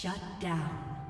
Shut down.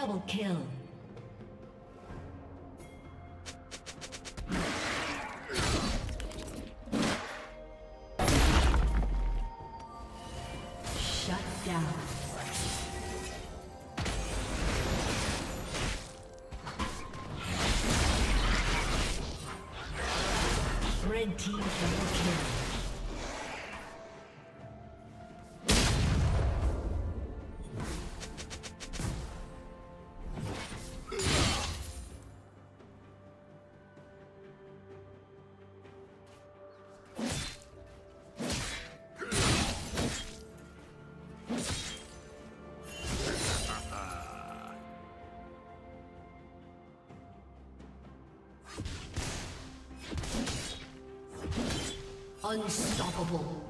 Double kill. Unstoppable.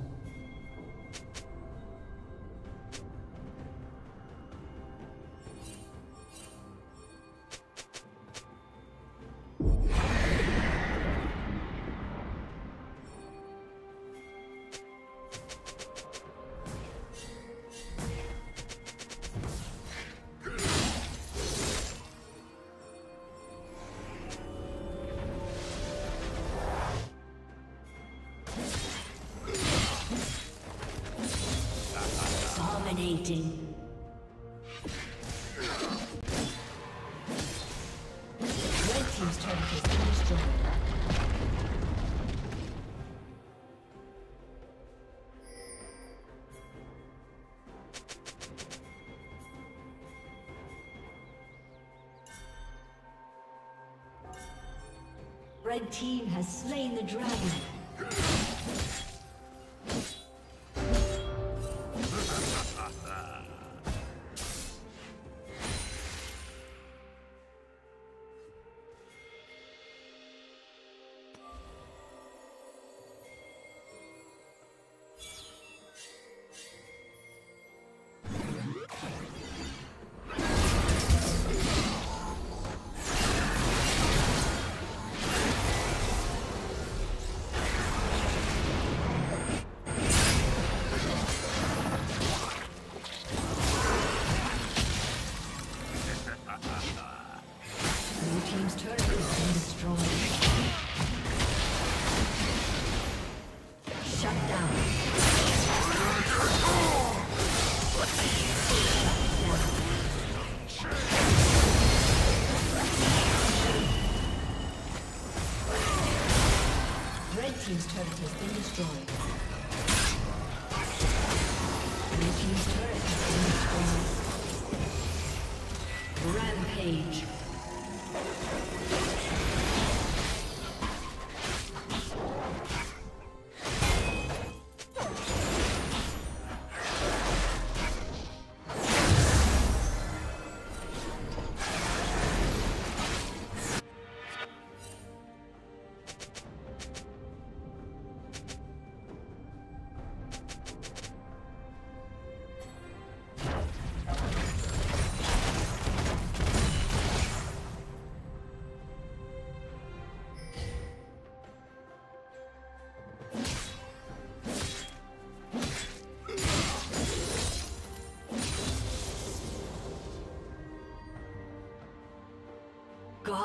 Destroyed. Red team has slain the dragon.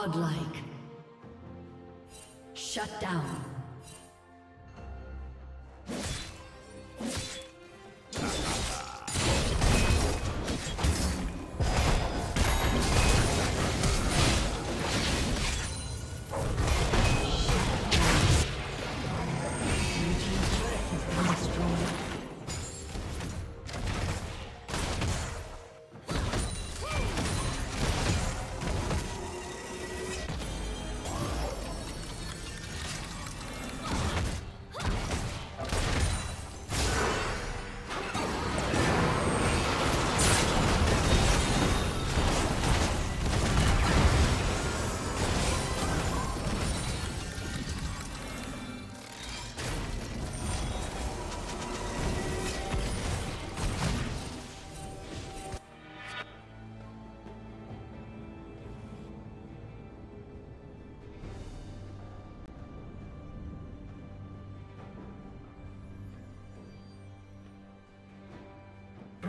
Godlike.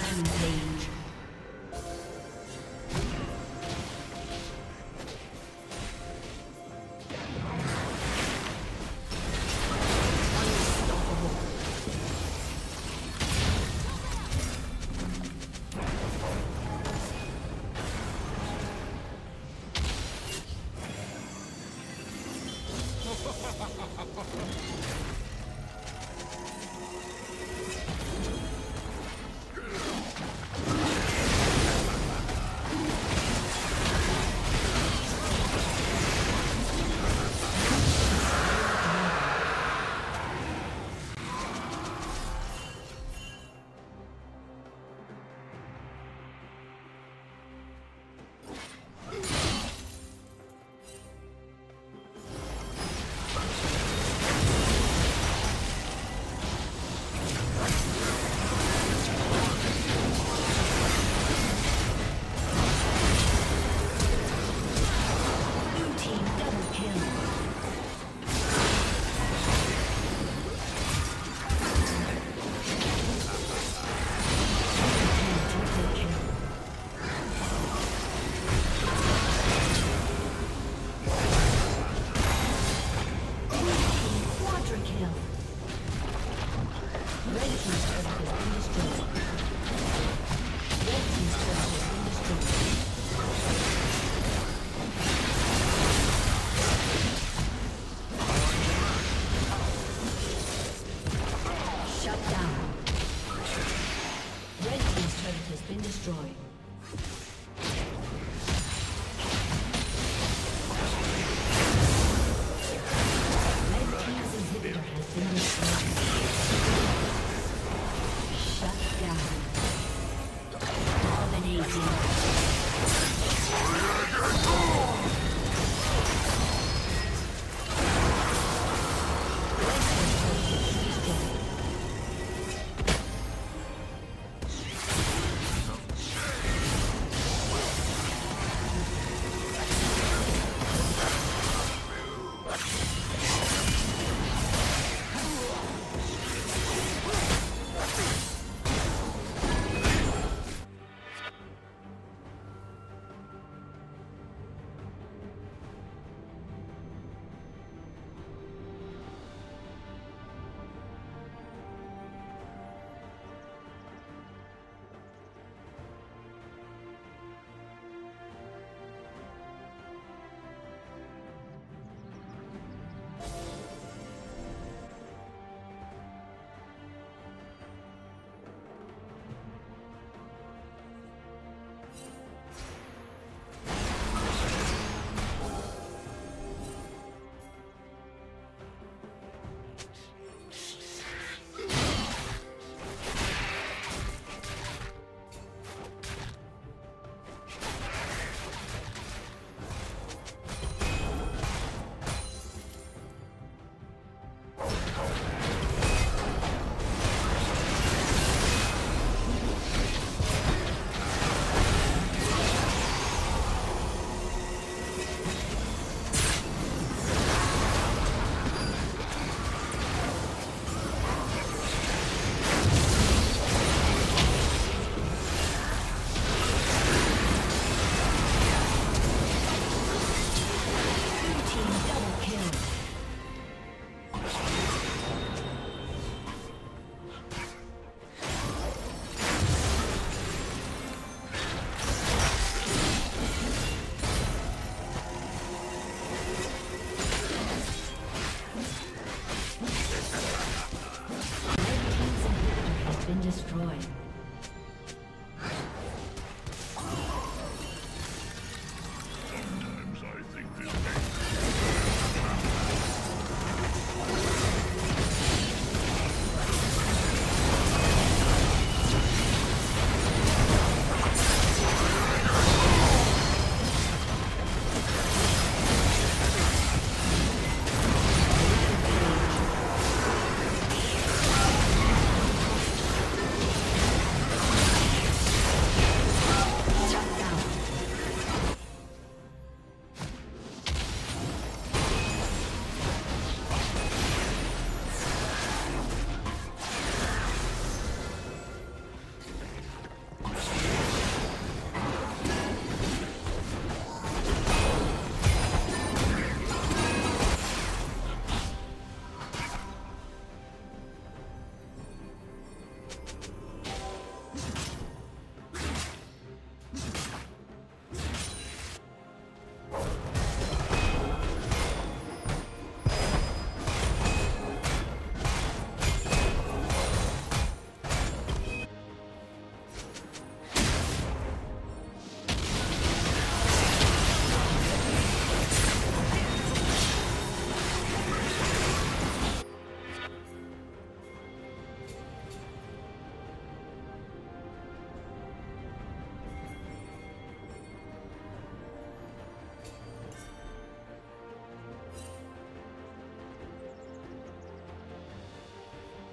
Rampage.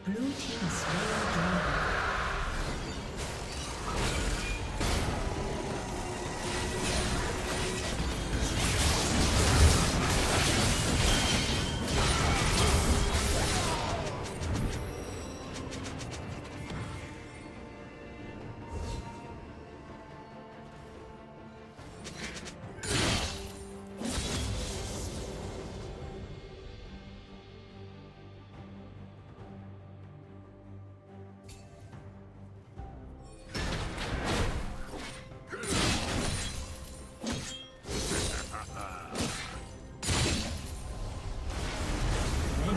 Blue team slain